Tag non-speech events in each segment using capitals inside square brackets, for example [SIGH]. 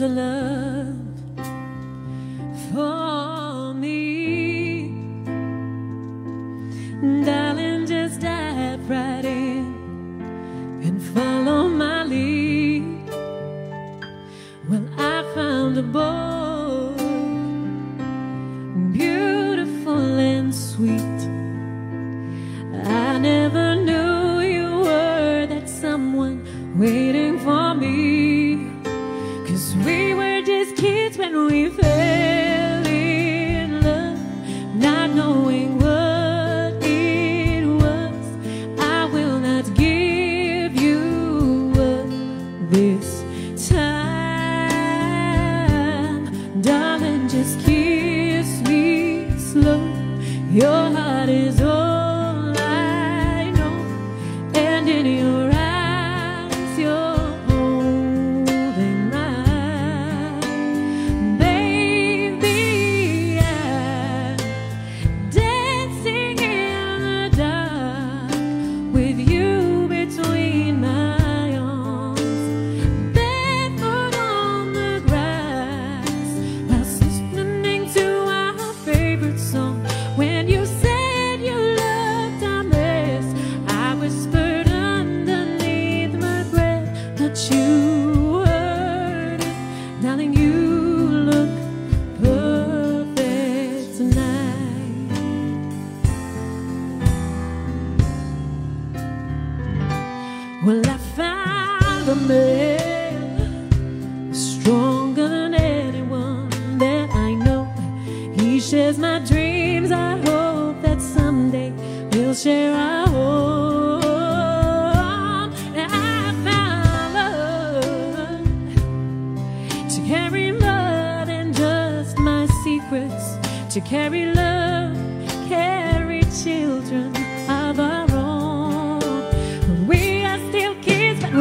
a love for me. Darling, just dive right in and follow my lead. Well, I found a boy, beautiful and sweet. I never knew you were that someone waiting for me. When we fell in love, not knowing Well, I found a man stronger than anyone that I know. He shares my dreams. I hope that someday we'll share our home. I found love to carry more than just my secrets, to carry love, carry children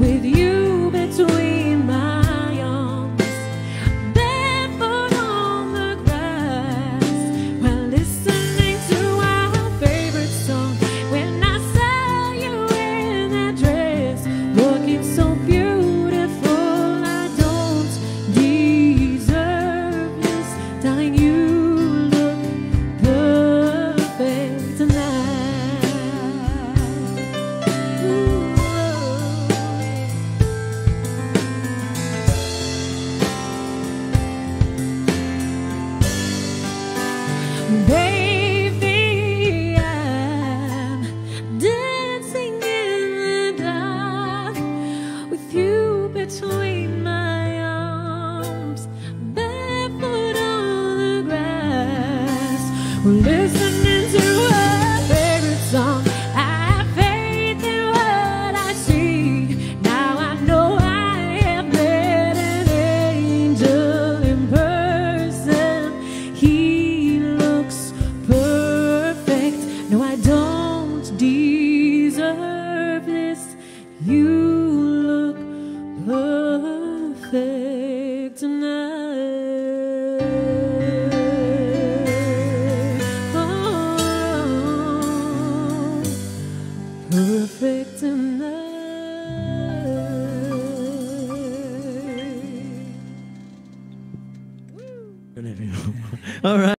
with you listening to her favorite song. I have faith in what I see. Now I know I have met an angel in person. He looks perfect. No, I don't deserve this. You [LAUGHS] All right.